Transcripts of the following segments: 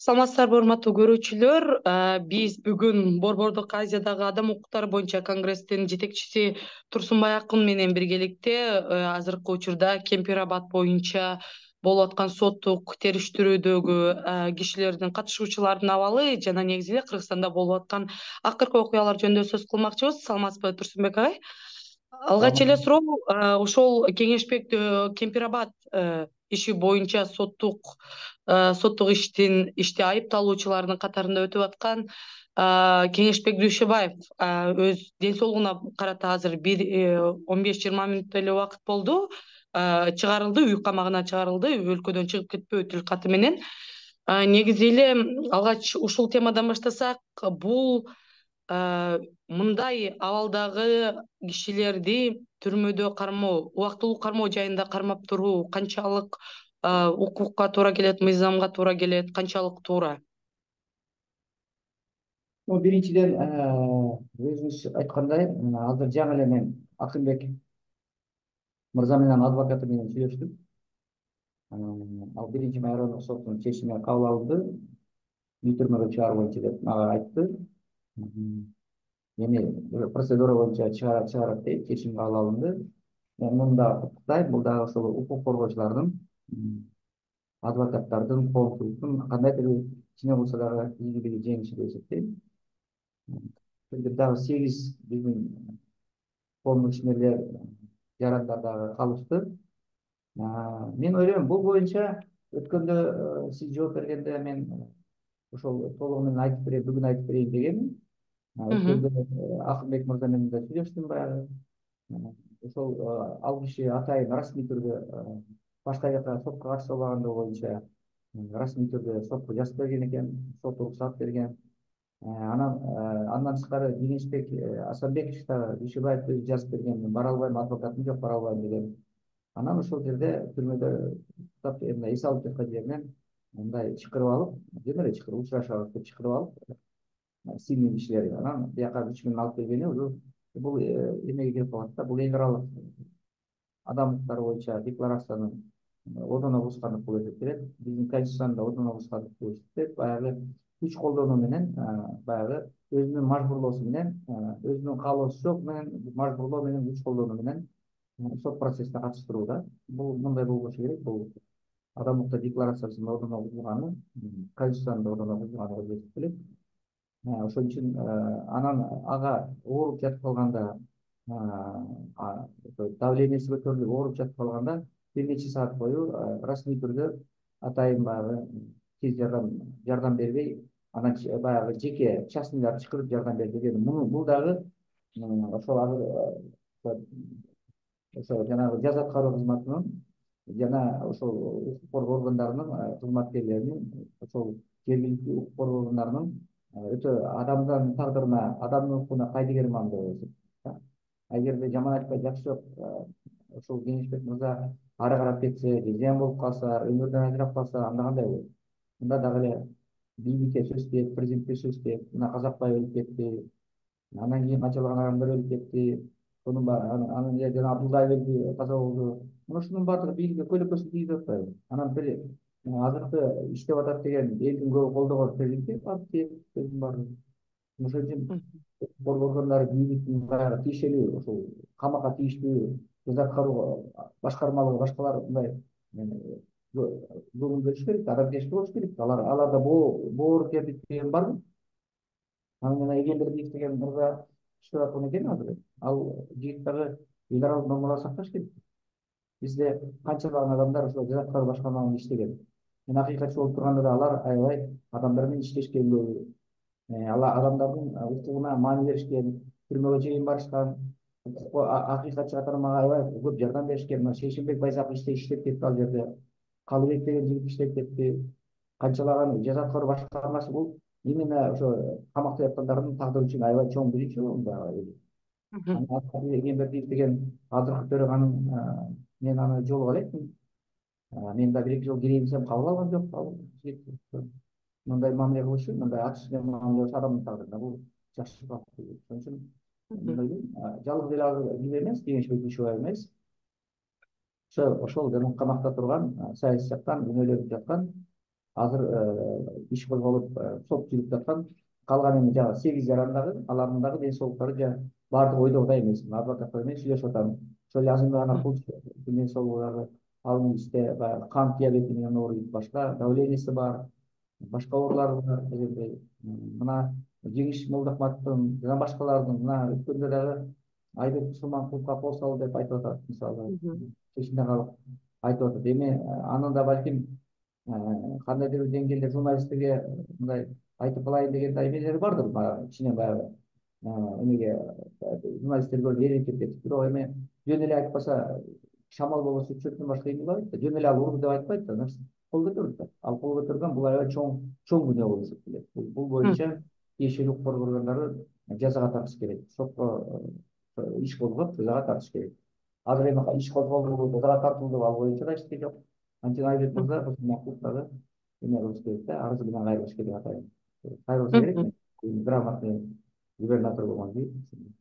саламатсыздарбы урматтуу көрүүчүлөр биз бүгүн борбордук азиядагы адам укуктары боюнча конгресстин жетекчиси турсунбай акын менен биргеликте азыркы учурда кемпир абад боюнча болуп аткан соттук териштирүүдөгү кишилердин катышуучулардын абалы жана негизи эле кыргызстанда болуп аткан акыркы окуялар жөнүндө сөз кылмакчыбыз саламатсызбы турсунбек агай. Алгач эле суроо ошол кеңешбек кемпир абад иши боюнча соттук э, соттук иштин иште айыпталуучулардын катарында өтүп аткан э, кеңешбек дүйшөбаев э, өз ден соолугуна карата азыр бир он беш жыйырма мүнөттөй эле убакыт болду. Чыгарылды үй камагынан чыгарылды өлкөдөн чыгып кетпөө тил менен. Негизи эле алгач ушул темадан баштасак бул мындай абалдагы кишилерди түрмөдө кармоо убактылуу кармоо жайында кармап туруу канчалык укукка туура келет мыйзамга туура келет канчалык туура? Биринчиден өзүңүз айткандай азыр жаңы эле мен акынбек мырза менен адвокаты менен сүйлөштүм. Ал биринчи май соттун чечими кабыл алынды. Үй түрмөгө чыгаруу боюнча деп мага айтты эми процедура боюнча чыгарат дейт чечим кабыл алынды. Дагы куттуктайм бул дагы ошол укук коргоочулардын адвокаттардын коомчулуктун кандайдыр бир кичине болсо дагы ийгилиги жеңиши деп эсептейм дагы сегиз биздин коомдук ишмерлер жарандар дагы калышты мен ойлойм бул боюнча өткөндө сиз жооп бергенде мен ошол толугу менен айтып берейин бүгүн айтып берейин дегенмин акынбек мырза менен да сүйлөштүм баягы ошол ал киши атайын расмий түрдө башка жака сотко катыша албагандыгы боюнча расмий түрдө сотко жазып берген экен сот уруксат берген. Анан андан тышкары кеңешбек асанбекович дагы дүйшөбаев өзү жазып берген. Мен бара албайм адвокатым жок бара албайм деген. Анан ошол жерде түрмөдө уктап мындай эс алып жаткан жеринен мындай чакырып алып жөн эле чакырып учурашабыз деп чакырып алып сильный кишилер анан бияка үч күн алып келгени уже бул эмеге келип калат да бул эл аралык адам укуктары боюнча декларациянын одоно бускандык болуп эсептелет биздин конституцияда одоно бускандык болуп эсептелет баягы күч колдонуу менен баягы өзүнүн мажбурлоосу менен өзүнүн каалоосу жок менен мажбурлоо менен күч колдонуу менен сот процессине катыштыруу да бул мындай болбошу керек бул адам укуктар декларациясында одоно бузулганы конституцияда болуп эсептелет ошон үчүн анан ага ооруп жатып калганда давлениеси көтөрүлүп ооруп жатып калганда бир нече саат бою расмий түрдө атайын баягы тез жардам жардам бербей анан баягы жеке частныйлар чакырып жардам берди деген бул дагы ошол азыр ошо жанагы жаза аткаруу кызматынын жана ошол укук коргоо органдарынын кызматкерлеринин ошол жергиликтүү укук коргоо органдарынын өтө адамдын тагдырына адамдын укугуна кайдыгер мамиле болот эгерде жаман айтпай жакшы жок ошол кеңешбек мырза ары карап кетсе же зыян болуп калса өмүрдөн ажырап калса анда кандай болот мында дагы эле бийликке сөзсүз президентке сөзсүз мына казакбай өлүп кетти андан кийин канчалаган адамдар өлүп кетти сонун анан жана абдулдаев каза болду мына ушунун баардыгы бийликке көлөкөсүн тийгизип атпайбы анан бир азыркы иштеп атат деген элдин көбү колдогон тиет сөздүн баардыгы ошон үчүн коргоо органдары бийликтин баягы тиешелүү ошол камакка тийиштүү жаза аткаруу башкармалыгы башкалар мындай көңүл бөлүш керек адамгерчилик болуш керек. Алар аларда боорукердик деген барбы анан жана эгембердиев деген мырза иштеп аткан экен азыр ал жигит дагы эл аралык нормаларды сакташ керек. Бизде канчалаган адамдар ошол жаза аткаруу башкармаларында иштеген. Мен акыйкатчы болуп турганда да алар аябай адамдар менен иштешкен көбү алар адамдардын укугуна маани беришкен түрмөгө чейин барышкан акыйкатчы катары мага аябай көп жардам беришкен мына шейшенбек байзаков иштеп кетти ал жерде. Калыбек деген жигит иштеп кетти канчалаган жаза аткаруу башкармасы бул именно ошо камакта жаткандардын тагдыры үчүн аябай чоң эгембердиев деген азыркы төраганын мен аны жолугуп элекмин мен да бир эки жолу кирейин десем кабыл алган жок ал мындай мамиле кылышы мындай ат үстүнөн мамиле жакшы ошон үчүн мен ойлойм жалгыз эле азыр ким эмес кеңешбек дүйшөбаев эмес ошо ошол жана камакта турган саясий жактан күнөөлөнүп жаткан азыр иш козголуп сот жүрүп жаткан калган эми жанагы сегиз жаран дагы алардын дагы ден соолуктары жана баардыгы ойдогудай эмес адвокаттар менен сүйлөшүп атам ошол эле азымбек ден соолугу дагы ал кант диабети менен ооруйт башка давлениеси бар башка оорулары бар. Дегендей мына жеңиш молдохматовдун жана башкалардын мына өткөндө дагы айбек кулупка кол салды деп айтып атат мисалы чечимде калып айтып атат эми аны да балким кандайдыр бир деңгээлде журналисттерге мындай айтып калайын деген да эмелери бардыр баягы ичинен баягы эмеге журналисттерге эркиндеп кетип бирок эми жөн эле айтпаса шамал болбосо чөптөн башка эмне болот да жөн эле ал урду деп айтпайт да кол көтөрдү да ал кол көтөргөн бул аябай чоң чоң күнөө болуп эсептелет бул боюнча тиешелүү укук органдары жазага тартыш керек сотко иш козгоп жазага тартыш керек азыр эми иш козголду жазага тартылды ал боюнча да эч нерсе жок анткени айбек мырза макулов дагы эме кылыш керек да арызы менен кайрылыш керек атайын кайрылса керек грамотный губернатор болгон кийин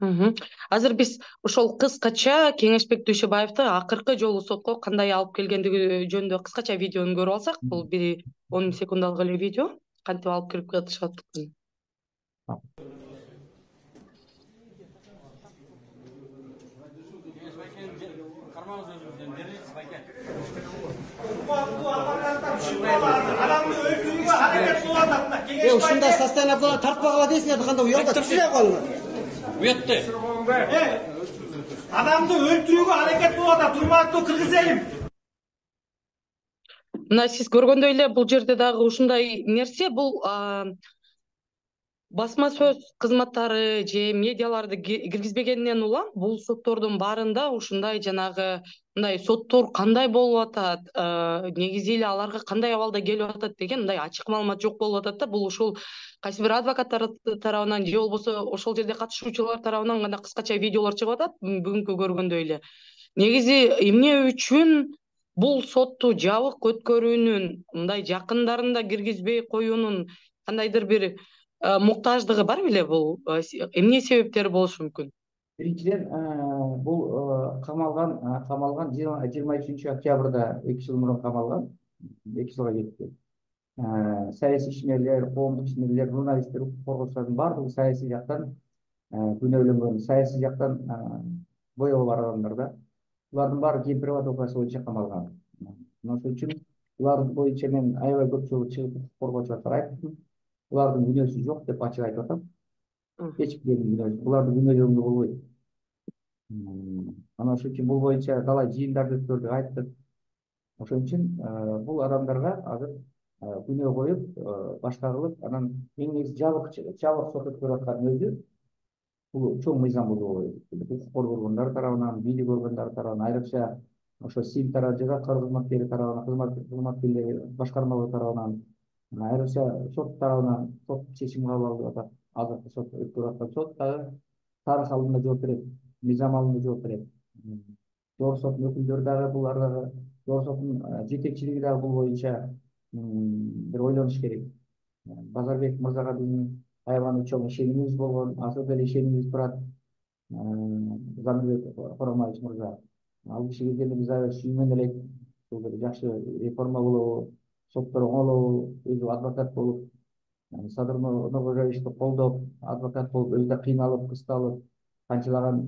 азыр биз ошол кыскача кеңешбек дүйшөбаевди акыркы жолу сотко кандай алып келгендиги жөнүндө кыскача видеону көрүп алсак бул бир он секундалык эле видео. Кантип алып кирип жатышат? Адамды өлтүрүүгө аракет кылып атат мына е ушундай состояние тартпагыла дейсиңер кандай түшүрө калыңар уятты адамды өлтүрүүгө аракет кылып атат урматтуу кыргыз элим мына сиз көргөндөй эле бул жерде дагы ушундай нерсе бул басма сөз кызматтары же медиаларды киргизбегенинен улам бул соттордун баарында ушундай жанагы мындай соттор кандай болуп атат э, негизи эле аларга кандай абалда келип атат деген мындай ачык маалымат жок болуп атат да. Бул ушул кайсы бир адвокаттар тарабынан же болбосо ошол жерде катышуучулар тарабынан гана кыскача видеолор чыгып атат бүгүнкү көргөндөй эле. Негизи эмне үчүн бул сотту жабык өткөрүүнүн мындай жакындарын да киргизбей коюунун кандайдыр бир Э, муктаждыгы бар беле бул э, эмне себептери болушу мүмкүн? Биринчиден э, бул камалган камалган жыйырма үчүнчү октябрда эки жыл мурун камалган эки жылга жетти саясий ишмерлер коомдук ишмерлер журналисттер укук коргоочулардын баардыгы саясий жактан күнөөлөнгөн. Саясий жактан боёо бар адамдар да булардын баары кемпирабад окуясы боюнча камалган. Ошон үчүн булар боюнча мен аябай көп жолу чыгып укук коргоочуларга айттым булардын күнөөсү жок деп ачык айтып бирөөнүн күнөөсү булардын күнөөлөрүндө болбойт анан ошон үчүн бул боюнча талай жыйындарды өткөрдүк айттык ошон үчүн бул адамдарга азыр күнөө коюп башка кылып анан эң негизи жабык жабык сот өткөрүп аткандын өзү бул чоң мыйзам бузуу укук коргоо органдары тарабынан бийлик органдары тарабынан айрыкча ошо сим тарабы жаза аткаруу кызматкери тарабынан кызматкерлери башкармалар тарабынан айрыкча сот тарабынан сот чечим кабыл алып атат. Азыркы сот өткөрүп аткан сот дагы тарых алдында жооп берет мыйзам алдында жооп берет жогорку соттун өкүлдөрү дагы булар дагы жогорку соттун жетекчилиги дагы бул боюнча бир ойлонуш керек. Базарбек мырзага биздин аябай чоң ишенимибиз болгон азыр деле ишенимибиз турат. Замирбек кооромаевич мырза ал киши келгенде биз аябай сүйүүнөн элек. Ушул бир жакшы реформа болобу соттор оңолобу өзү адвокат болуп садыр нуркожоевичти колдоп адвокат болуп өзү да кыйналып кысталып канчалаган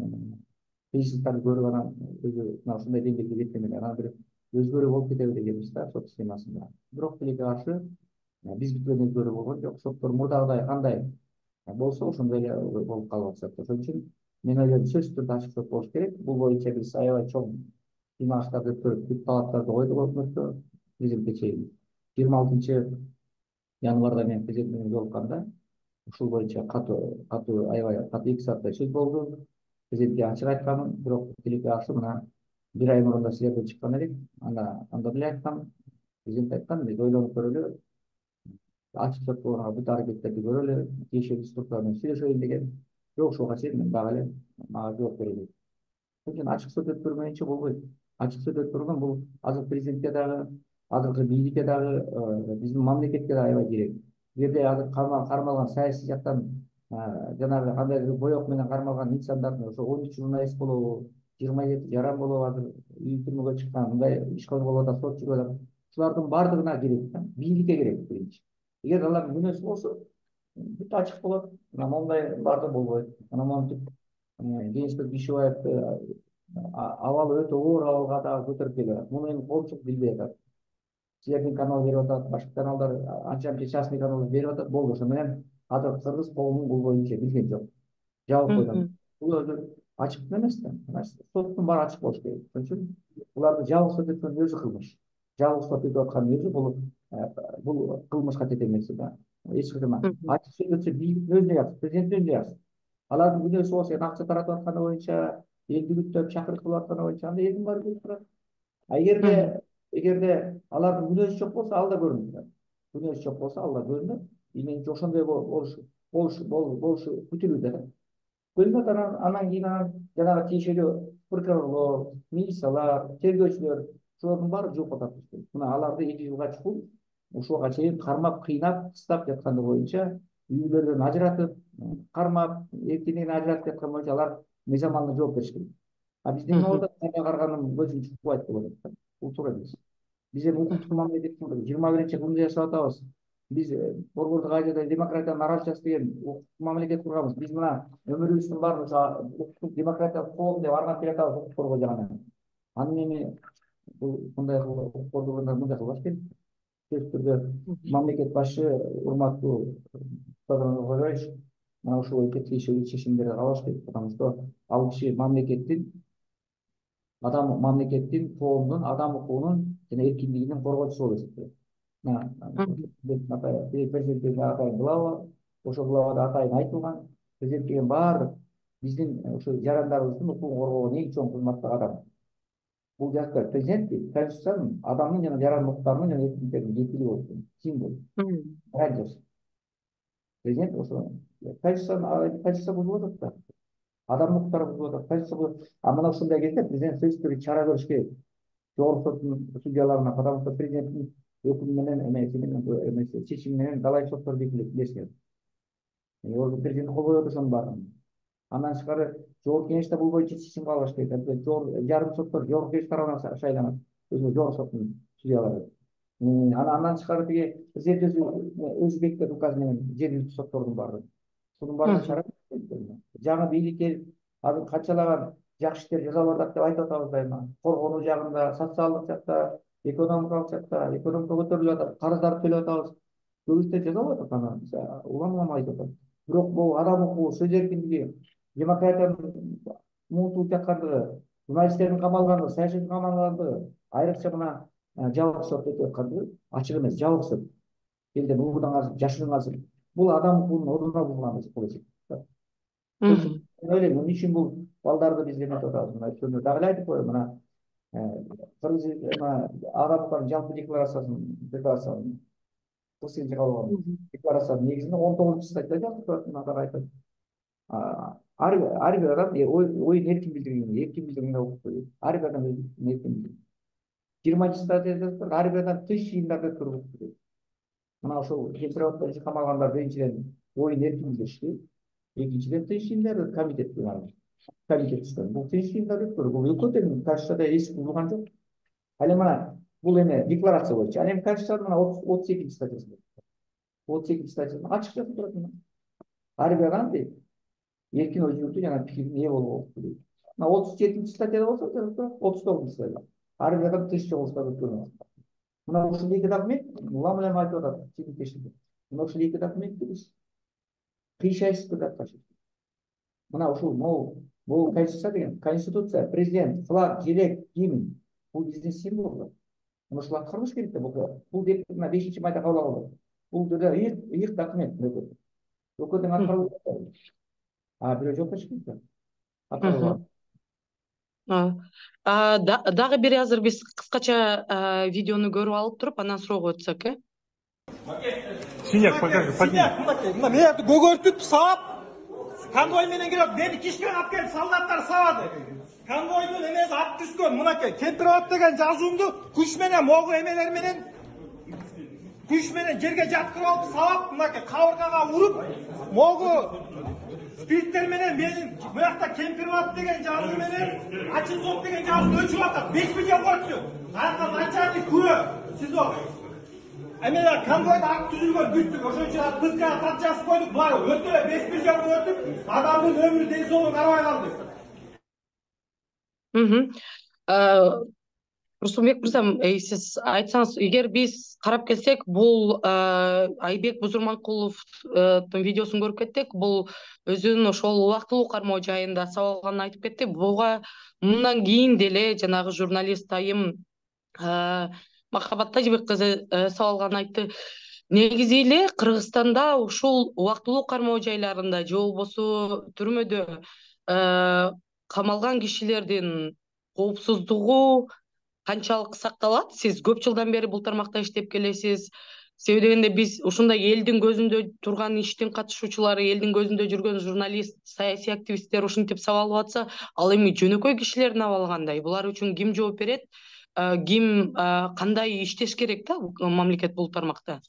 кыйынчылыктарды көрүп анан өзү мына ушундай деңгээлге жеткен эле анан бир өзгөрүү болуп кетеби дегенбиз да сот системасында бирок тилекке каршы биз күткөн өзгөрүү болгон жок соттор мурдагыдай кандай болсо ошондой эле болуп калып атышат ошон үчүн мен ойлойм сөзсүз түрдө ачык сот болуш керек. Бул боюнча биз аябай чоң кыймылыштарды өткөрүп талаптарды койдук өкмөткө президентке чейин жыйырма алтынчы январда мен президент менен жолукканда ушул боюнча катуу катуу аябай катуу эки сааттай сөз болду президентке ачык айтканмын бирок тилекке каршы мына бир ай мурун да силерден чыккан элек анда анда деле айткам президент айткан биз ойлонуп көрөлү ачык сот болгонго бүт аракеттерди көрөлү тиешелүү структура менен сүйлөшөлү деген. Бирок ушуга чейин мен дагы эле мага жооп бере элек ошон үчүн ачык сот өткөрмөйүнчө болбойт. Ачык сот өткөргөн бул азыр президентке дагы азыркы бийликке дагы биздин мамлекетке да аябай керек бул жерде азыр кармалган саясий жактан жанагы кандайдыр боек менен кармалган инсандардын ошо он үч журналист болобу жыйырма жети жаран болобу азыр үй түрмөгө чыккан мындай иш козголуп атат сот жүрүп атат ушулардын баардыгына керек да бийликке керек биринчи эгер алардын мүнөзү болсо бүт ачык болот мына мондай баардыгы болбойт анан монтип кеңешбек бишибаевди абалы өтө оор абалга дагы көтөрүп келе атат муну эми коомчулук билбей атат силердин канал берип атат башка каналдар анча мынча частный каналдар берип атат болду ошо менен азыр кыргыз коому бул боюнча билген жок жабык койгон бул өзү ачык эмес да соттун баары ачык болуш керек. Ошон үчүн буларды жабык сот өткөн өзү кылмыш жабык сот өтүп аткан өзү бул бул кылмышка тете нерсе да эч качан ачык сөз өтсө бийликтин өзүнө жакшы президенттин өзүнө жакшы алардын күнөөсү болсо эми акча таратып атканы боюнча элди үгүттөп чакырык кылып атканы боюнча анда элдин баары билип турат а эгерде эгерде алардын күнөөсү жок болсо ал да көрүнүп турат күнөөсү жок болсо ал да көрүнөт и менимче ошондой болуш болуш болушу күтүлүүдө да көрүнөт анан анан кийин анан жанагы тиешелүү прокурорлор милициялар тергөөчүлөр ошолордун баары жууп атат мына аларды эки жылга чукул ушуга чейин кармап кыйнап кыстап жатканы боюнча үйлөрүн ажыратып кармап эркиндигин ажыратып жаткан боюнча алар мыйзамдуу жооп бериш керек а биздин абалда карганын көзүн чукпайт деп ойлойт да бул туура эмес биз эми укуктук мамлекеттин жыйырма биринчи кылымды жашап атабыз биз борбордук азияда демократиянын аралчасы деген укуктук мамлекет курганбыз биз мына өмүрүбүздүн баарын укуктук демократиялык коом деп арнап келатабыз укуктарга жагынан анын эми бул мындай укук коргоогундар мындай кылбаш керек сөзсүз түрдө мамлекет башчы урматтуу садыр нуркожоевич мына ушул тиешелүү чечимдерди кабылыш керек потому что ал киши мамлекеттин адам мамлекеттин коомдун адам укугунун жана эркиндигинин коргоочусу болуп эсептелет мына атайын глава ошол главада атайын айтылган президент деген баары биздин ушу жарандарыбыздын укугун коргоогон эң чоң кызматтагы адам. Бул жазып президент конституциянын адамдын жана жарандын укуктарынын жана эркиндиктеринин кепили болуп символ гарантиясы президент ошо конституцияны конституция бузулуп атат да адамдын укуктары бузулуп атат конституция а мына ушундай кезде президент сөзсүз түрдө чара көрүш керек жогорку судьяларына потому что президенттин өкүмү менен эмеси менен эмеси чечими менен далайык соттор билесиңер президент кол коет ошонун баарын андан тышкары жогорку кеңеш да бул боюнча чечим кабылыш керек жарым соттор жогорку кеңеш тарабынан шайланат өзү жогорку соттун судьялары анан андан тышкары тиги президент өзү өзү бекитет указ менен жергиликтүү соттордун баардыгын мунун баарына чара жаңы бийлик келип азыр канчалаган жакшы иштер жасап атат деп айтып атабыз дайыма коргонуу жагында социалдык жакта экономикалык жакта экономика көтөрүлүп атат карыздарды төлөп атабыз көп иштер жасалып атат анан улам улам айтып атат бирок бул адам укугу сөз эркиндиги демократиянын муутулуп жаткандыгы журналисттердин камалгандыгы саясатчылардын камалгандыгы айрыкча мына жабык сот өтүп аткандыгы ачык эмес жабык сот. Элден угудан азып жашыруун азып бул адам укугунун ордуна болуп эсептейт мен ойлойм эмне үчүн бул балдарды биз эметип атабыз мына өткөндө дагы эле айтып коеюн мына кыргыз мына адам укуктарынын жалпы декларациясын декларацияны кырк сегизинчи кабыл декларациянын негизинде он тогузунчу статья жазылып турат мына дагы айтат ар ар бир адам оюн эркин билдирүүгө эркин билдирүүгө укуктуу ар бир адам эркин жыйырманчы статьяда жазып ар бир адам тыш жыйындарды өткөрүүгө укуктуу дейт мына ошол кемпирабадда камалгандар биринчиден оюн эркин билдиришти экинчиден тынч жыйындар комитет жыйындарды өткөрүү бул экөө тең конституцияда эсик бузулган жок. Ал эми мына бул эме декларация боюнча. Ал эми конституциянын мына отуз экинчи статьясында отуз экинчи статьясында мына ар бир адам дейт эркин ой жүгүртүү жана пикирине ээ болууга укуктуу дейт мына отуз жетинчи статьяда отуз тогузунчу статьяда ар бир адам чогулуштарды өткөрө мына ушул эки документ улам айтып атат мына эки документти биз кыйшайсыз түрдө аткарышыбыз мына ушул могу бул конституция деген конституция президент флаг желек гимн бул биздин символдор мына ушул аткарылыш керек да бул бул мына бешинчи майда кабыл алынды бул жерде ыйык ыйык документ экөө тең аткарылып а бирөө жок болуш керек да дагы бир азыр биз кыскача видеону көрүп алып туруп анан суроого өтсөк э Синяк, покажи, подними. мына мени көгөртүп саап конвой менен келип мени киш менен алып келип солдаттар сабады конвойдун эмеси ат түскөн мынакей кемпирабад деген жазуумду күч менен могу эмелер менен күч менен жерге жаткырып алып сабап мынакей кабыргага уруп могу спирттер менен менин буякта кемпирбат деген жазуу менен ачын сот деген жазуу өчүп атат беш миллион коюпту аяка начальник күбө сизо эме конвойдо акт түзүлгөн бүттүк ошон үчүн пк хат жазып койдук булар өтө эле беш миллионго өтүп адамдын өмүрү ден соолугу карабай калды. Э, турсунбек мырза э, сиз айтсаңыз эгер биз карап келсек бул э, айбек бузурманкуловдун видеосун көрүп кеттик бул өзүнүн ошол убактылуу кармоо жайында сабалганын айтып кетти. Буга мындан кийин деле жанагы журналист айым махабат тажыбек кызы сабалганын айтты. Негизи эле кыргызстанда ушул убактылуу кармоо жайларында же болбосо түрмөдө камалган кишилердин коопсуздугу канчалык сакталат? Сиз көп жылдан бери бул тармакта иштеп келесиз. Себеби дегенде биз ушундай элдин көзүндө турган иштин катышуучулары элдин көзүндө жүргөн журналист саясий активисттер ушинтип сабалып атса ал эми жөнөкөй кишилердин абалы кандай? Булар үчүн ким жооп берет ким кандай иштеш керек да мамлекет бул тармакта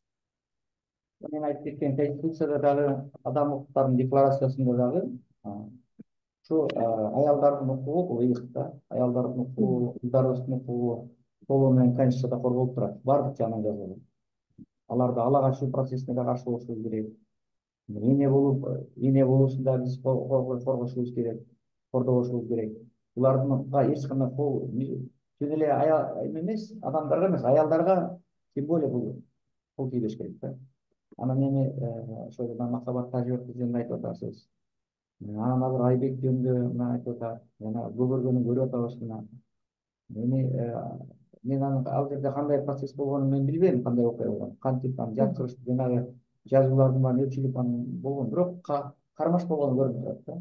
мен айтып кеткен конституцияда дагы адам укуктарынын декларациясында дагы ушу аялдардын укугу бул ыйык да аялдардын укугу кыздарыбыздын укугу толугу менен конституцияда корголуп турат баардык жагынан жазылган аларды ала качуу процессине да каршы болушубуз керек. Эне болуп эне болуусун биз коргошубуз керек кордобошубуз керек. Булардынга эч кандай кол жөн эле аял эме эмес адамдарга эмес аялдарга тем более бул кол тийбеш керек да анан эми ошо махабат тажыбек кызы жөнүндө айтып атасыз анан азыр айбек жөнүндө мына айтып атат жана көп көргөнүн көрүп атабыз мына эми мен анын ал жерде кандай процесс болгонун мен билбейм кандай окуя болгонун кантип анан жаткырыш жанагы жазуулардын баарын өчүрүп анан болгон бирок кармаш болгону көрүнүп турат да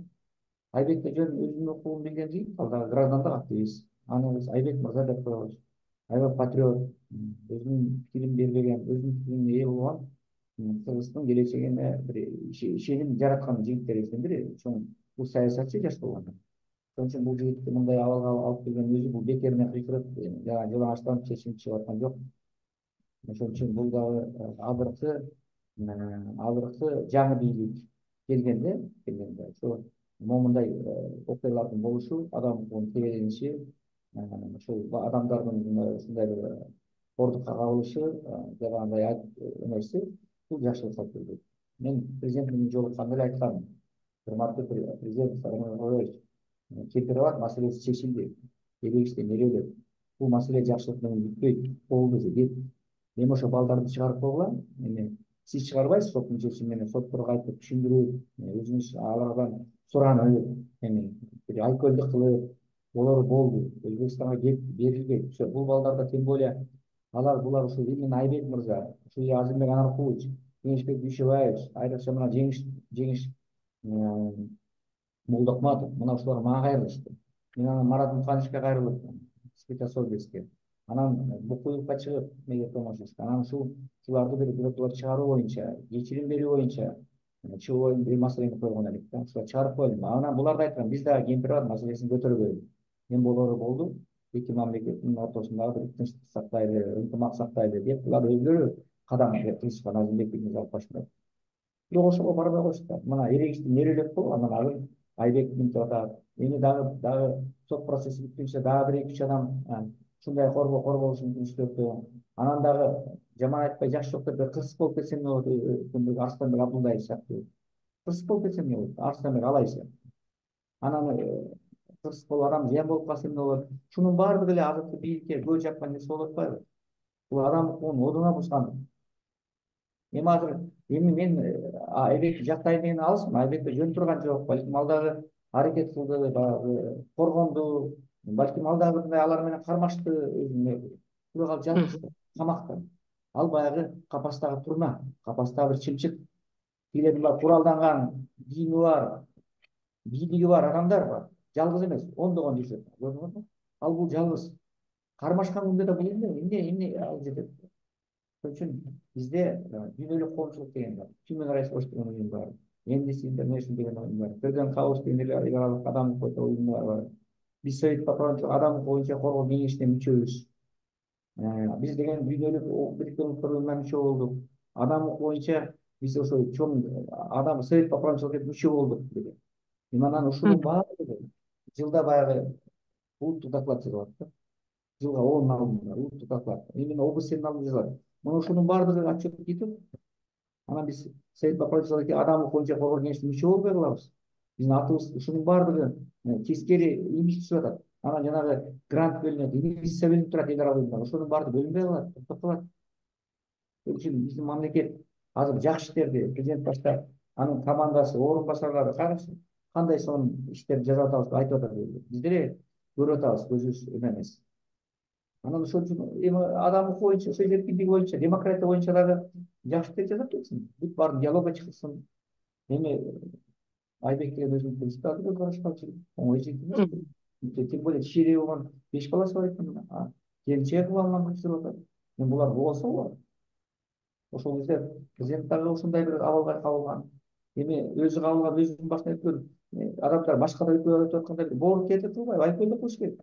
айбек жөн өзүнүн укугун билген жигит ал дагы граждандык активист биз айбек мырза деп коебуз аябай патриот өзүнүн пикирин бербеген өзүнүн пикирине ээ болгон кыргыздын келечегине бир ишеним жараткан жигиттерибиздин бири ошон бул саясатчы жаш болгондо ошон үчүн бул жигитти мындай абалга алып келген өзү бул бекеринен кыйкырып жанагы жалаңачтанып чечим чыгып аткан жок ошон үчүн бул дагы азыркы азыркы жаңы бийлик келгенде келгенде ошо момундай окуялардын болушу адам укугунун тебелениши ушул адамдардын ушундай бир кордукка кабылышы жанагындай эмеси бул жакшылыкка келбейт мен президент менен жолукканда эле айткам урматтуу президент кемпирабад маселеси чечилди элегиште мерелеп бул маселе жакшылык менен бүтпөйт болду дейт эми ошо балдарды чыгарып койгула эми сиз чыгарбайсыз соттун чечими менен сотторго кайтып түшүндүрүп өзүңүз алардан суранып эми бир айкөлдүк кылып болору болду өзбекстанга берилбейт все бул балдарда тем более алар булар ушул именно айбек мырза ушул азимбек анаркулович кеңешбек дүйшөбаевич айрыкча мына жеңиш жеңиш молдокматов мына ушулар мага кайрылышты мен анан марат мукановичке кайрылып спецособеске анан букуевка чыгып эмеге томошевский анан ушул ушуларды бир бирок чыгаруу боюнча кечирим берүү боюнча чыгуу бир маселени койгон элек да ушуларды чыгарып коелу анан буларды айткам биз дагы кемпир абад маселесин көтөрбөйлү эми болору болду эки мамлекеттин ортосундагы бир тынчтык сактайлы ынтымак сактайлы деп. Булар өзүлөрү кадам кылышкан азимбек алып бирок ошого барбай коюшту мына эрегишти мерелеп койгу анан азыр айбек мынтип атат эми дагы дагы сот процесси бүткүнчө дагы бир эки үч адам ушундай корголушу мүмкүн иштөтө анан дагы жаман айтпай жакшы жок деп кырсык болуп кетсе эмне болот арыстанбек абдулдаев сыяктуу кырсык болуп кетсе эмне болот арыстанбек алай сыяктуу анан болуп адам зыян болуп калса эмне болот ушунун баардыгы эле азыркы бийликке көз жапкан нерсе болуп атпайбы бул адам укугун одуна бузган эми азыр эми мен айбекти жактайын деген алысмын айбекте жөн турган жок балким ал дагы аракет кылды баягы коргонду балким ал дагы мындай алар менен кармашты жатышты камакта ал баягы капастагы турна капастагы бир чымчык тигилердин баягы куралданган кийими бар бийлиги бар адамдар бар жалгыз эмес ондогон жашайт көрдүңүзбү ал бул жалгыз кармашкан күндө да бул эмне эмне эмне алып жетет ошон үчүн бизде дүйнөлүк коомчулук деген бар. Human rights watch деген уюм бар. Amnesty international деген уюм бар. Freedom house деген адам укугу уюмдар бар. Биз совет патронаттык адам укугу боюнча коргоо кеңешине мүчөбүз биз деген дүйнөлүк бириккен улуттар уюмуна мүчө болдук адам укугу боюнча биз ошо чоң адам совет по правительству мүчө болдук деди эми анан ушунун баардыгы жылда баягы улуттук доклад жазылат да. Жылга он алдында улуттук доклад. Именно областьтин алдында жазылат мына ошонун баардыгы отчет кетип анан биз совет по правительству адам боюнча коргоо кеңешине мүчө болбой калабыз биздин атыбыз ушунун баардыгы тескери имидж түшүп атат анан жанагы грант бөлүнөт инвестиция бөлүнүп турат эл аралык боюнча ошонун баары бөлүнбөй калат токтоп калат үчүн биздин мамлекет азыр жакшы иштерди президент баштап анын командасы орун басарлары карачы кандай сонун иштерди жасап атабыз айтып атат биз деле көрүп атабыз көзүбүз эме эмес анан ошол үчүн эми адам укугу боюнча сөз эркиндиги боюнча демократия боюнча дагы жакшы иштер жасап кетсин бүт баарын диалогко чыккызсын эми айбек деген өзүнүн принципи көз карашы калчу оңой эмес тем более чири болгон беш баласы бар экен келинчеги кылып алган деп атат эми булар болсо болот ошол кезде президент дагы ушундай бир абалга кабылган эми өзү кабылган өзүнүн башына өткөн адамдар башка да өтүп аткандай бир боорукт келтирип турбайбы айыппой кылыш керек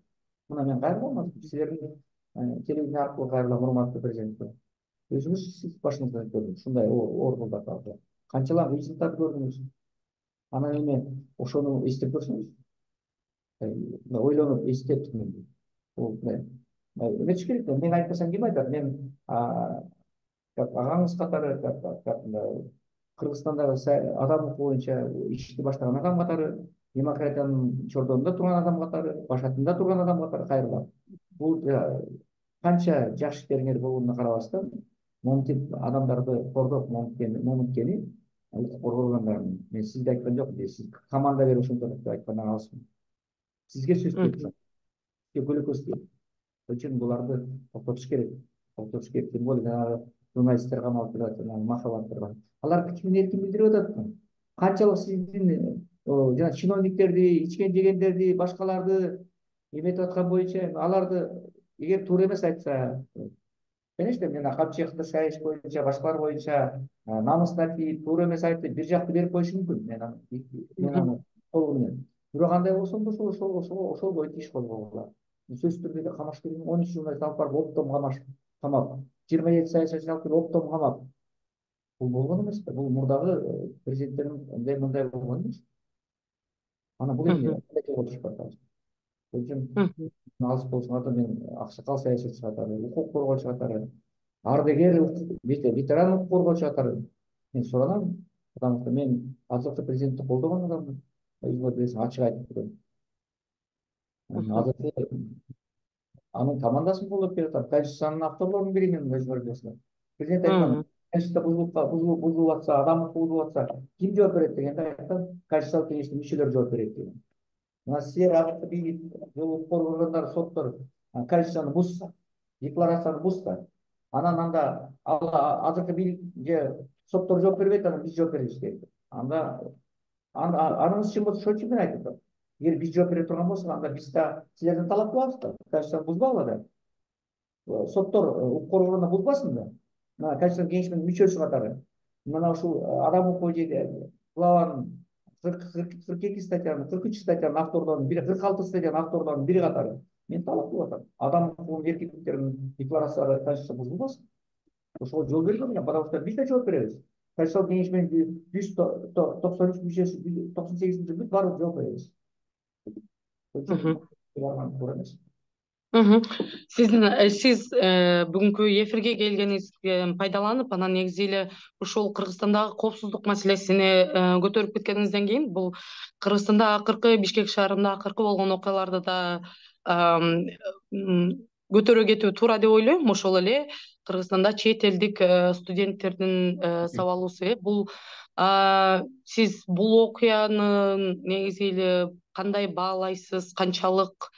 мына мен кайра болмадым силердин телевидение аркылуу кайрылам урматтуу президент өзүңүз сиз башыңыздан көрдүңүз ушундай оор кылдарды канчалап митингдерди көрдүңүз анан эми ошону эстеп көрсөңүз ойлонуп эстеп бул эметиш керек да мен айтпасам ким айтат мен как агаңыз катары кыргызстандагы адам боюнча ишти баштаган адам катары демократиянын чордонунда турган адам катары башатында турган адам катары кайрылам бул канча жакшы иштериңер болгонуна карабастан моминтип адамдарды кордоп коргоо органдарын мен сизди айткан жокмун сиз команда берип ошентип деп айткандан алысмын сизге сөз тиет сизге көлөкөс тиет ошон үчүн буларды токтотуш керек. Токтотуш керек. Тем более жанагы журналисттер камалып жатат жанагы махабаттар бар. Алар пикирин эркин билдирип атат канчалык сиздин жана чиновниктерди ичкен жегендерди башкаларды эметип аткан боюнча аларды эгер туура эмес айтса конечно мен камчыяктар шайыш боюнча башкалар боюнча намысына тиип туура эмес айтып бир жакты берип коюшу мүмкүн. Мен аны мен аны толугу менен бирок андай болсо ошол ошол ошол ошол боюнча иш козгогула болот сөзсүз түрдө эле камаш керек он үч алып барып оптом камаш камап. Жыйырма жети саясатчыны алып келип оптом камап. Бул болгон эмес да бул мурдагы президенттердин мындай эмне кандай жолго түшүп атабыз ошон үчүн алыс болсун ата мен аксакал саясатчы катары укук коргоочу катары ардыгер ветеран укук коргоочу катары мен суранам потому что мен азыркы президентти колдогон адаммын. Өзүңөр билесиң ачык айтып азыркы анын командасын колдоп келатам конституциянын авторлорунун биримин өзүңөр билесиңер президент айткан конституция бузулуп бузулуп атса адам укугу бузулуп атса ким жооп берет дегенде айткан конституциялык кеңештин мүчөлөрү жооп берет деген. Мына бийлик укук коргоо органдары соттор конституцияны бузса декларацияны бузса анан анда азыркы бийлик же соттор жооп бербейт анан биз жооп беребиз дейт анда аныңыз чын болсо ошон үчүн мен айтып атам эгер биз жооп бере турган болсок анда биз да силерден талап кылабыз да конституцияны бузбагыла да. Соттор укук коргоо органдар бузбасын да. Мына конституциялык кеңештин мүчөсү катары мына ушул адам укугу же главанын кырк эки статьянын кырк үч статьянын авторлорунун бири кырк алты статьянын авторлорунун бири катары мен талап кылып атам адам укугунун эркиндиктеринин декларациялары конституция бузулбасын ошого жол бергем потому что биз да жооп беребиз конституциялык кеңеш менен жүз токсон үч мүчөсү токсон сегизинчи бүт баардыгы жооп беребиз туура эмес сиздин сиз бүгүнкү эфирге келгениңизге пайдаланып анан негизи эле ушул кыргызстандагы коопсуздук маселесини көтөрүп кеткениңизден кийин бул кыргызстанда акыркы бишкек шаарында акыркы болгон окуяларды да көтөрө кетүү туура деп ойлойм ошол эле кыргызстанда чет элдик студенттердин сабалуу себеп. Бул сиз бул окуяны негизи эле кандай баалайсыз канчалык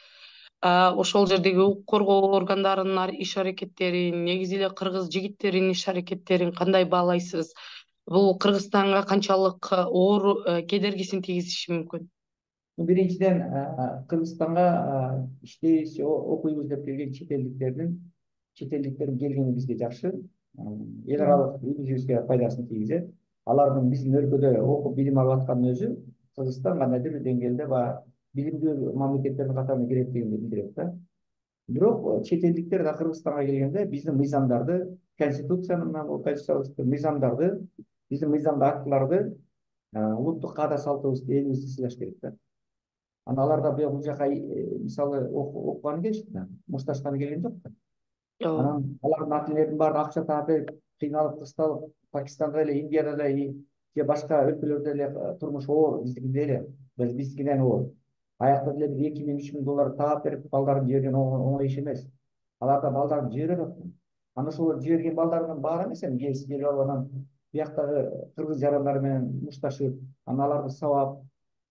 ошол жердеги укук коргоо органдарынын иш аракеттерин негизи эле кыргыз жигиттеринин иш аракеттерин кандай баалайсыз? Бул кыргызстанга канчалык оор кедергисин тийгизиши мүмкүн? Биринчиден кыргызстанга иштейбиз окуйбуз деп келген чет элдиктердин чет элдиктердин келгени бизге жакшы. Эл аралык имиджибизге пайдасын тийгизет. Алардын биздин өлкөдө окуп билим алып атканынын өзү кыргызстан кандайдыр бир деңгээлде баягы билимдүү мамлекеттердин катарына кирет дегенди билдирет да бирок чет элдиктер да кыргызстанга келгенде биздин мыйзамдарды конституцияны конституциялык мыйзамдарды биздин мыйзамдуу актыларды улуттук каада салтыбызды элибизди сыйлаш керек да анан алар да бул жака мисалы окуганы келишти да мушташканы келген жок да ооба анан алардын ата энелеринин баары акча таап берип кыйналып кысталып пакистанда эле индияда эле же башка өлкөлөрдө эле турмуш оор биздикидей эле биздикиден оор аякта деле бир эки миң үч миң доллар таап берип балдарын жиберген оңой иш эмес алар да балдарын жиберип атат анан ошол жиберген балдарынын баары эмес эми кээси келип алып анан бияктагы кыргыз жарандары менен мушташып анан аларды сабап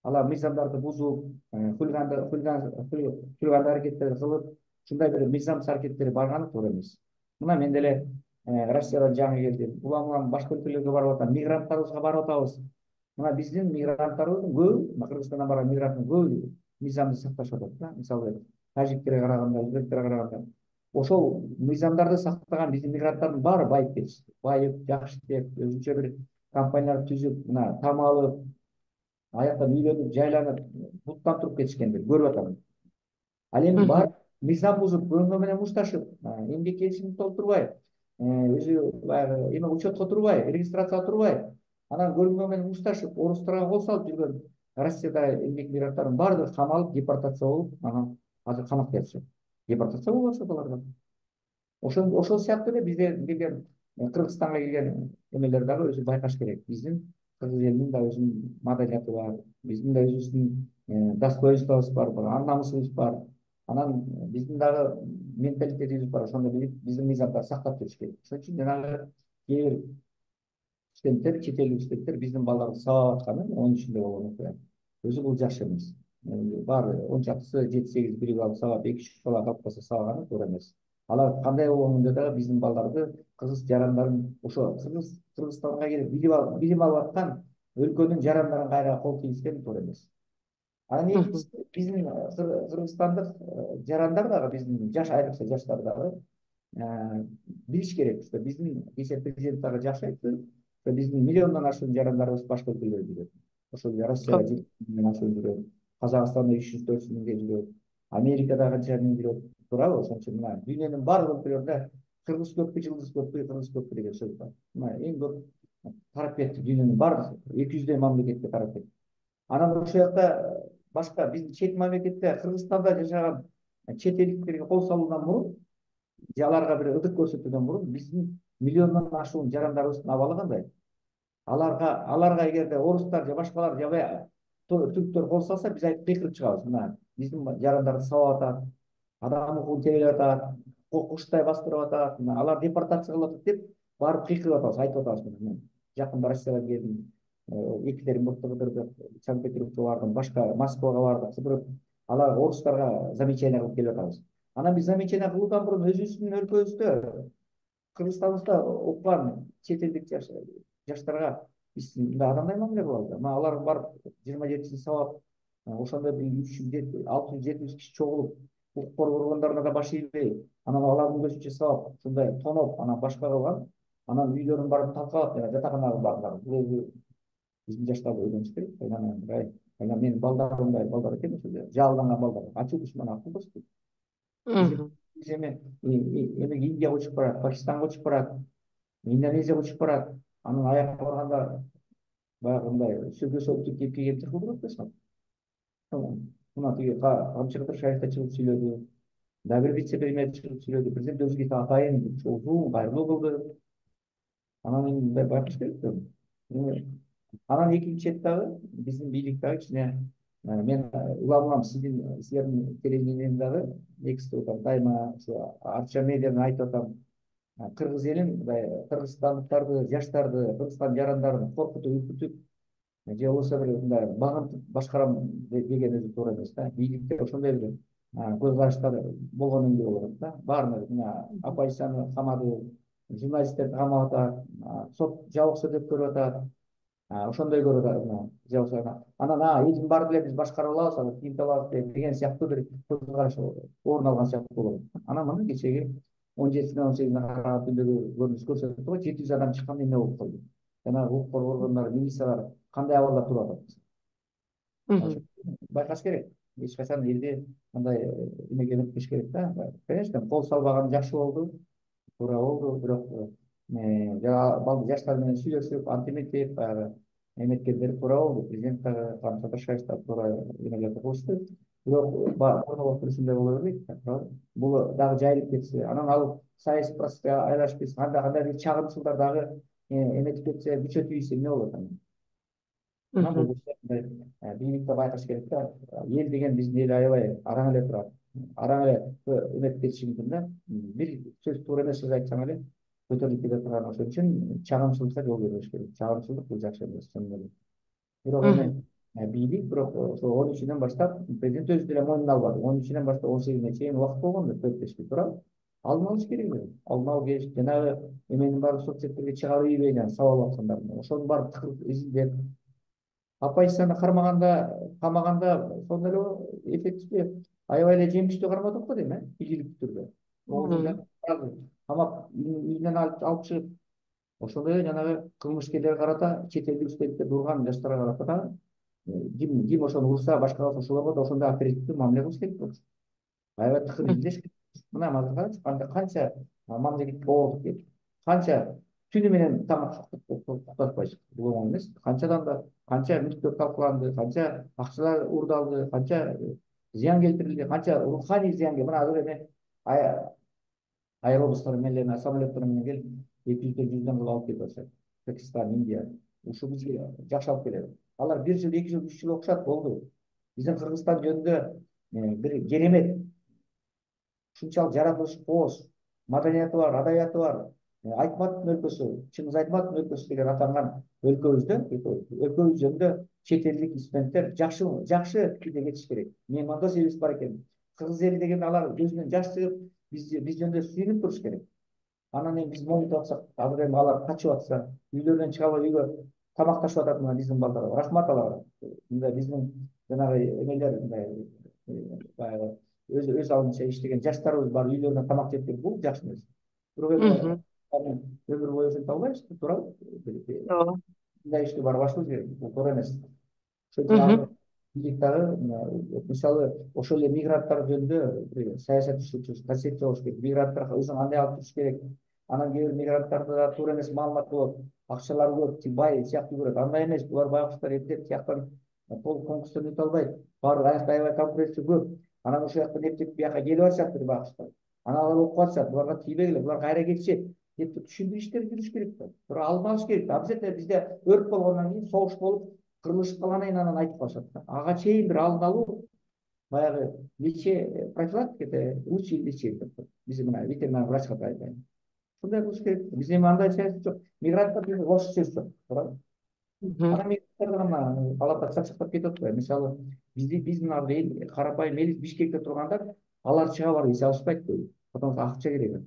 алар мыйзамдарды бузуп хулиганды хулиган аракеттерди кылып ушундай бир мыйзамсыз аракеттерге барганы туура эмес мына мен деле россиядан жаңы келдим улам улам башка өлкөлөргө барып атам мигранттарыбызга барып атабыз мына биздин мигранттарыбыздын көбү кыргызстандан барган мигранттын көбү мыйзамды сакташып атат да. Мисалы тажиктерге караганда өзбектерге караганда ошол мыйзамдарды сактаган биздин мигранттардын баары байып кетишти байып жакшы иштеп өзүнчө бир компаниялар түзүп мына там алып аяктан үйлөнүп жайланып буттан туруп кетишкенди көрүп атам ал эми барып мыйзам бузуп бирөөнү менен мушташып эмгек келишимин толтурбай өзү баягы эме учетко турбай регистрацияга турбай анан көрүнгөн менен мушташып орустарга кол салып жүргөн россияда эмгек мигранттардын баардыгы камалып депортация болуп анан азыр камакта жатышат депортация болуп атышат алардан ошол ошол сыяктуу эле бизден келген кыргызстанга келген эмелер дагы өзү байкаш керек. Биздин кыргыз элинин да өзүнүн маданияты бар. Биздин да өзүбүздүн достоинствобуз бар ар намысыбыз бар. Анан биздин дагы менталитетибиз бар. Билип биздин мыйзамдарды сактап жүрүш керек. Ошон үчүн жанагы кээ бир студенттер чет элдик студенттер биздин балдарды сабап атканы он үчүндө болгон окуя өзү бул жакшы эмес баары он чактысы жети сегиз бирип алып сабап эки үч бала калып калса сабаганы туура эмес алар кандай болгондо дагы биздин балдарды кыргыз жарандарын ошо кыргыз кыргызстанга келип билим алып аткан өлкөнүн жарандарын кайра кол тийгизген туура эмес анан экинчиси биздин кыргызстандык жарандар дагы биздин жаш айрыкча жаштар дагы билиш керек что биздин кечээ президент дагы жакшы айтты биздин миллиондон ашуун жарандарыбыз башка өлкөлөрдө жүрөт ошол миңден ашуун жүрөт казакстанда үч жүз төрт жүз миңге жүрөт америкада канча миң жүрөт туурабы ошон үчүн мына дүйнөнүн баардык өлкөлөрүндө кыргыз көппү жылдыз көппү кыргыз көппү деген сөз бар мына эң көп тарап кетти дүйнөнүн баардык эки жүздөй мамлекетке тарап кетти анан ошол жакта башка биздин чет мамлекетте кыргызстанда жашаган чет элдиктерге кол салуудан мурун же аларга бир ырдык көрсөтүүдөн мурун биздин миллиондон ашуун жарандарыбыздын абалы кандай аларга аларга эгерде орустар же башкалар жабай түрктөр кол салса биз айтып кыйкырып чыгабыз. Мына биздин жарандарды сабап атат адам укугун тебелеп атат куштай бастырып атат мына алар депортация кылып атат деп барып кыйкырып атабыз айтып атабыз мен жакында россиядан келдим екатеринбургду кыдырдык санкт петербургко бардым башка москвага бардык кыдырып алар орустарга замечание кылып келип атабыз. Анан биз замечание кылуудан мурун өзүбүздүн өлкөбүздө кыргызстаныбызда окуган чет элдик жаштарга биз мындай адамдай мамиле кылабыз мына алар барып жыйырма жетисин сабап ошондо бир үч жүз алты жүз жети жүз киши чогулуп укук коргоо органдарына да баш ийбей анан алардын көзүнчө сабап ушундай тоноп анан башка кылган анан үйлөрүн барып талкалап жатаканага бардылар бул өзү биздин жаштарды ойлонуш керек айнан айнан менин балдарымдай балдар экен ошо жаалданган балдар ачуу душман акыл дейт биз эми эме индияга учуп барат пакистанга учуп барат индонезияга учуп барат анан аякка барганда баягы мындай сөзгө соолукту кийип келгенди кылдырып атпайсыңбы мына тиги камчыбатыр шарипович да чыгып сүйлөдү дагы бир вице премьер чыгып сүйлөдү президент кетип атайын узун кайрылуу кылды анан эми мындай байкаш керек да анан экинчи чет дагы биздин бийлик дагы кичине мен улам улам сиздин силердин телевидениеңи дагы экстип атам дайыма ушу ача медианы айтып атам кыргыз элин мындай кыргызстандыктарды жаштарды кыргызстан жарандарын коркутуп үркүтүп же болбосо бир мындай багынтып башкарам деген өзү туура эмес да бийликте ошондой бир көз караштар болгону эмне атат да баарына мына оппозицияны камады журналисттерди камап атат сот жабык сөздөп көрүп атат ошондой көрүп атат же болбосо анан элдин баарын эле биз башкарып алабыз анан тинтип алабыз деген сыяктуу бир көз караш орун алган сыяктуу атат анан мына кечеги он жетисине он сегизине караган түндөгү көрүнүш көрсөттү го жети жүз адам чыкканда эмне болуп калды? Жанагы укук коргоо органдары милициялар кандай абалда туруп атат? Байкаш керек. Эч качан элди мындай эмеге өлтүрүш керек да? Конечно кол салбаган жакшы болду туура болду бирок жана жаштар менен сүйлөшүп баягы эметкендер туура болду президент дагы саташбаев дагы туура эмелерди кылышты бирок мурдагы ушундай боло бербейт туурабы бул дагы жайылып кетсе анан ал саясий процесске аралашып кетсе анда кандай бир чагымчылдар дагы эметип кетсе күчөтүп эмне болот анан бийликте байкаш керек да эл деген биздин эл аябай араң эле турат араң эле эметип кетиши мүмкүн да бир сөз туура эмес сөз айтсаң эле көтөрүлүп кете турган ошон үчүн чагымчылыкка жол бербеш керек чагымчылык бул жакшы эмес чын эле бирок эми бийлик бирок ошо он үчүнөн баштап президент өзү деле мойнуна албады он үчүнөн баштап он сегизине чейин убакыт болгон да төрт беш жыл туурабы алдын алыш керек эле алдын алып келиш жанагы эменин баары соц четтерге чыгарып ийбей анан сабап аткандар ошонун баарын тыкырып изилдеп оппозицияны кармаганда камаганда ошондой эле эффективдүү аябай эле жемиштүү кармадык го дейм э ийгиликтүү түрдө камап үйүнөн алып чыгып ошондой эле жанагы кылмышкерлерге карата чет элдик студенттерди урган жаштарга карата дагы ким ким ошону урса башка кылса ошолорго да ошондой оперативдүү мамиле кылыш керек болчу аябай тыкыр керек мына азыр карачы канча мамлекетке оордук келип канча түнү менен уктатпай чыкты бул оңой эмес канчадан да канча мүлктөр талкаланды канча акчалар уурдалды канча зыян келтирилди канча руханий зыян мына азыр эме аэробустар эмелерин самолеттер менен келип эки жүздөн жүздөн кылып алып кетип атышат пакистан индия ушу бизге жакшы алып келет алар бир жыл эки жыл үч жыл окушат болду биздин кыргызстан жөнүндө бир керемет ушунчалык жаратылышы кооз маданияты бар адабияты бар айтматовдун өлкөсү чыңгыз айтматовдун өлкөсү деген атанган өлкөбүздө өлкөбүз жөнүндө чет элдик студенттер жакшы жакшы пикирде кетиш керек меймандос элибиз бар экен кыргыз эли деген алар көзүнөн жаш чыгып биз биз жөнүндө сүйүнүп туруш керек анан эми биз моюнтуп атсак азыр эми алар качып атса үйлөрүнөн чыга албай үйгө тамакташып атат мына биздин балдар рахмат аларга мындай биздин жанагы эмелер мындай баягы өз өз алдынча иштеген жаштарыбыз бар үйлөрүнө тамак жеп келип бул жакшы нерсе бирок эми өмүр бою ошентип албайбыз туурабы ооба мындай ишке барбашыбыз керек бул туура эмес ошон бийлик дагы мисалы ошол эле мигранттар жөнүндө саясат түзүп концепция болуш керек. Мигранттар өзүн кандай алып жүрүш керек. Анан кээ бир мигранттарда туура эмес маалымат болот акчалары көп бай сыяктуу көрөт. Андай эмес булар байкуштар эптеп тияктан толук конкурстан өтө албайт. Баары аякта аябай конкуренция көп. Анан ошол жактан эптеп бияка келип атышат бир байкуштар. Анан алар окуп атышат буларга тийбегиле булар кайра кетишет. Деп түшүндүрүш жүрүш керек да. Туура алдын алыш керек обязательно бизде өрт болгондон кийин согуш болуп калгандан кийин анан айтып калышат да ага чейин бир алдын алуу баягы лечение профилактика это лучший лечение биз мына ветеринар врачка да. Айтайын ушундай кылыш керек бизде эми андай саясат жок мигранттар орусча сөз жок туурабы анан мигранттар дагы талаптап чакчактап кетип атпайбы мисалы бизди биздин ал эл карапайым эл бишкекте турганда алар чыга барып эс алышпайт көбү потому что акча керек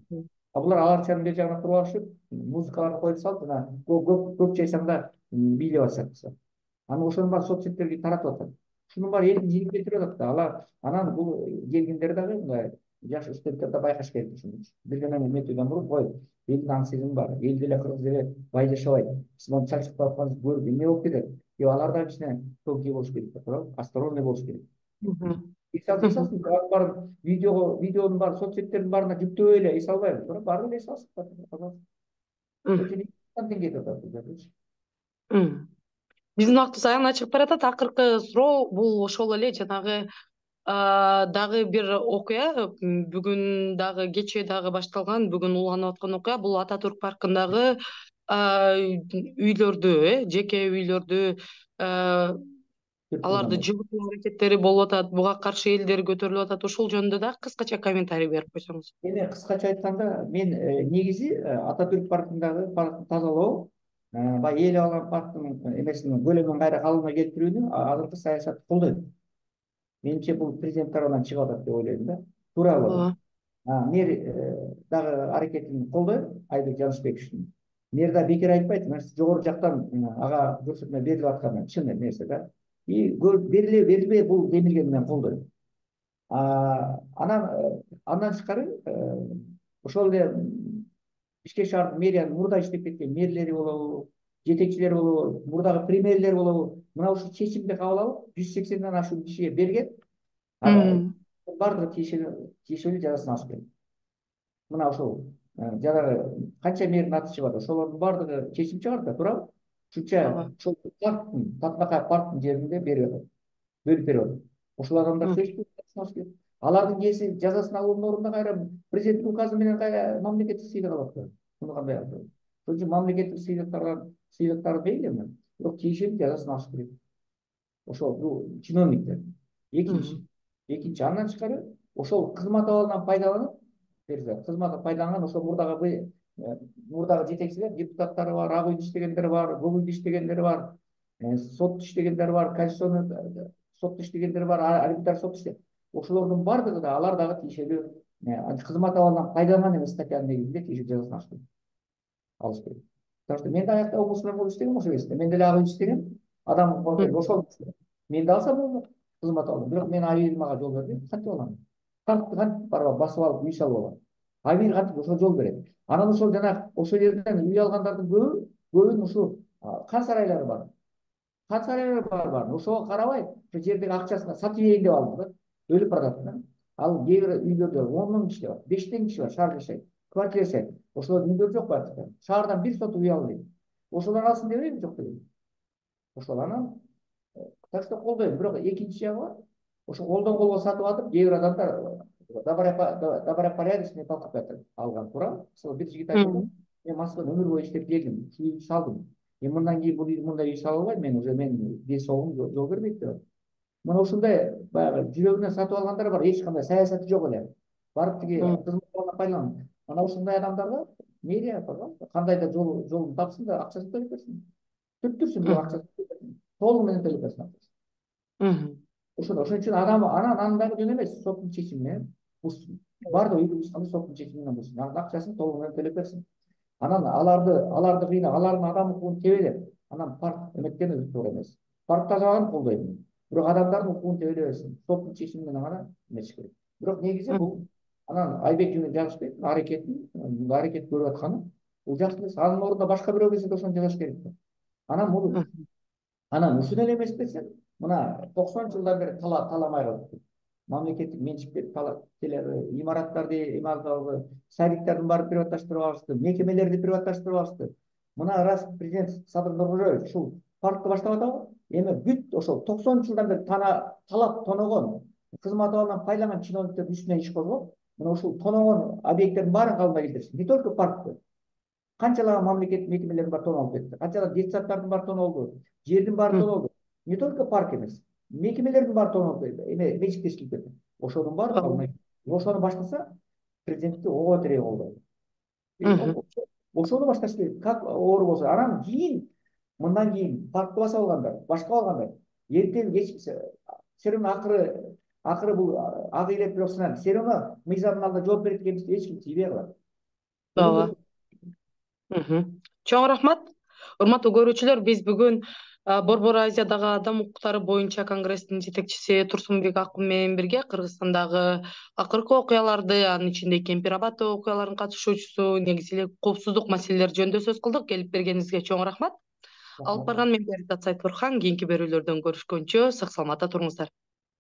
а булар ар акчанын бери жагына туруп алышып музыкаларды коюп салып жана көп чайсаң да бийлеп атышат анан ошонун баары соц сеттерге таратып атат ушунун баары элдин жигин келтирип атат да алар анан бул келгендер дагы мындай жаш студенттер да байкаш керек ушуну бирдемени эметүүдөн мурун кой элдин аң сезими бар эл деле кыргыз эле бай жашабайт биз мону чалчып атканыбызды көрүп эмне болуп кетет деп алар дагы кичине тонкий болуш керек да туурабы осторожный болуш керек баарын видеого видеонун баарын соц сеттердин баарына жүктөбөй эле эс албайбы туура баары эле эс алсын пожалуйста биздин убактыбыз аягына чыгып баратат акыркы суроо бул ошол эле жанагы дагы бир окуя бүгүн дагы кечээ дагы башталган бүгүн уланып аткан окуя. Бул ата турк паркындагы үйлөрдү э жеке үйлөрдү аларды жылытуу аракеттери болуп атат буга каршы элдер көтөрүлүп атат. Ушул жөнүндө дагы кыскача комментарий берип койсоңуз. Эми кыскача айтканда мен негизи ата түрк паркындагы паркты тазалоо баягы эл алган парктын эмесинин көлөмүн кайра калыбына келтирүүнү азыркы саясат колдойт менимче бул президент тарабынан чыгып атат деп ойлойм да. Туура болот мэр дагы аракетин колдойм айбек жанышбековичтин мэр да бекер айтпайт жогору жактан ага көрсөтмө берилип атканы чын нерсе да. И бериле берилбей бул демилгени мен колдойм анан андан тышкары ошол эле бишкек шаардык мэриянын мурда иштеп кеткен мэрлери болобу жетекчилери болобу мурдагы премьерлер болобу мына ушул чечимди кабыл алып жүз сексенден ашуун кишиге берген баардыгы тиешелүү жазасын алыш керек мына ошол жанагы канча мэрдин атышы бар ошолордун баардыгы чечим чыгарат туурабы ушунча ошол парктын татынакай парктын жеринде берип атат бөлүп берип атат ошол адамдар алардын кээси жазасын алуунун ордуна кайра президенттин указы менен кайра мамлекеттик сыйлык алат да муну кандай ошон үчүн мамлекеттик сыйлыктарга сыйлыктар мейли эми бирок тиешелүү жазасын алыш керек ошол чиновниктер экинчи экинчи андан тышкары ошол кызмат абалынан пайдаланып кызматынан пайдаланган ошол мурдагы мурдагы жетекчилер депутаттары бар ак үйдө иштегендер бар көк үйдө иштегендер бар э, сотто иштегендер бар конституционный сотто иштегендер бар арбитраж сотто иштеген ошолордун баардыгы да алар дагы тиешелүү э, кызмат абалынан пайдаланган эмес статьянын негизинде тиешелүү жазасын алыш потому что мен болуп иштегем ошол кезде мен деле ак үйдө иштегем адам ошол мен да алсам болот кызмат алдым бирок мен абийир мага жол берди кантип алам кантип кантип барып басып алып үй салып алам абийир кантип ошол жол берет анан ошол жанагы ошол жерден үй алгандардын көбү көбүнүн ушул кан сарайлары бар. Кан сарайлары бар бар. Ошого карабай ошол жердеги акчасын сатып ийин деп алды да өлүп баратат да. Ал кээ бир үйлөрдө ондон киши бар киши бар шаарда жашайт жашайт ошолордун үйлөрү жок баягы шаардан бир сотук үй ал дейт ошолор алсын дебейби жок дебейби ошол анан так что колдойм бирок экинчи жагы бар. Ошо колдон колго сатып атып кээ бир адамдар добропорядочный толкап алган туура мисалы бир жигит айтты мен москвада өмүр бою иштеп келдим ушул үйдү салдым эми мындан кийин бул мындай үй сала албайм мен уже менин ден соолугум жол бербейт деп атат мына ушундай баягы жүрөгүнөн сатып алгандар бар эч кандай саясаты жок эле барып тиги кызмат пайдаланып мына ушундай адамдарга мэрия пожалуйста кандай да. Жол жолун тапсын да акчасын төлөп берсин түрттүрсүн бирок акчасын толугу менен төлөп берсин акчасын ошондой ошон үчүн адам анан анын дагы жөн эмес соттун чечими менен бузсун баардык үйдү бузганда соттун чечими менен бузсун акчасын толугу менен төлөп берсин анан аларды аларды кыйнап алардын адам укугун тебелеп анан парк эметкен өзү туура эмес парк тазалаганды колдойм бирок адамдардын укугун тебелей берсин соттун чечими менен гана эметиш керек. Бирок негизи бул анан айбек жагышбековдун аракетин бул аракет көрүп атканы бул жакшы эмес анын ордуна башка бирөө келсе да ошону жасаш керек да анан бул анан ушул эле эмес десем мына токсонунчу жылдан бери тааламай калдык мамлекеттик менчикке имараттарды эми садиктардын баарын приватташтырып алышты мекемелерди приватташтырып алышты. Мына раз президент садыр нуркожоевич ушул паркты баштап атабы эми бүт ошол токсонунчу жылдан бери талап тоногон кызмат абалынан пайдаланган чиновниктердин үстүнөн иш козгоп мына ушул тоногон объекттердин баарын калыбына келтиришти не только паркты. Канчалаган мамлекеттик мекемелердин баары тоноолуп кетти канчалаган детсадтардын баары тоноолду жердин баары тоноолду не только парк эмес мекемелердин баары тоноолуп эме менчиктешилип кетти ошонун баары ошону баштаса президентти ого тирей колдойт ошону башташ керек как оор болсо анан кийин мындан кийин паркты басып алгандар башка алгандар эртең кеч все равно акыры акыры бул ак ыйлеп бирок сынады все равно мыйзамдын алдында экенбиз деп эч ким тийбей калат ооба чоң рахмат. Урматтуу көрүүчүлөр биз бүгүн борбор азиядагы адам укуктары боюнча конгресстин жетекчиси турсунбек акун менен бирге кыргызстандагы акыркы окуяларды анын ичинде кемпир абад окуяларынын катышуучусу негизи эле коопсуздук маселелери жөнүндө сөз кылдык келип бергениңизге чоң рахмат. Алып барган мен перизат сайтбурхан кийинки берүүлөрдөн көрүшкөнчө сак саламатта туруңуздар